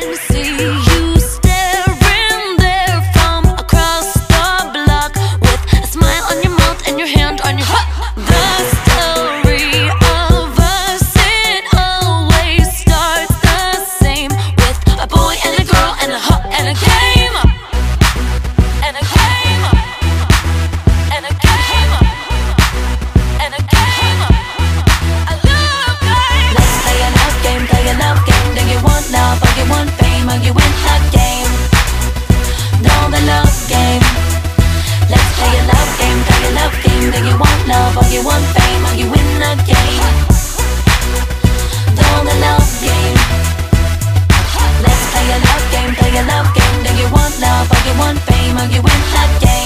see fame or you win the game. Know the love game. Let's play a love game, play a love game. Do you want love or you want fame? Or you win the game? Know the love game. Let's play a love game, play a love game. Do you want love or you want fame? Or you win the game?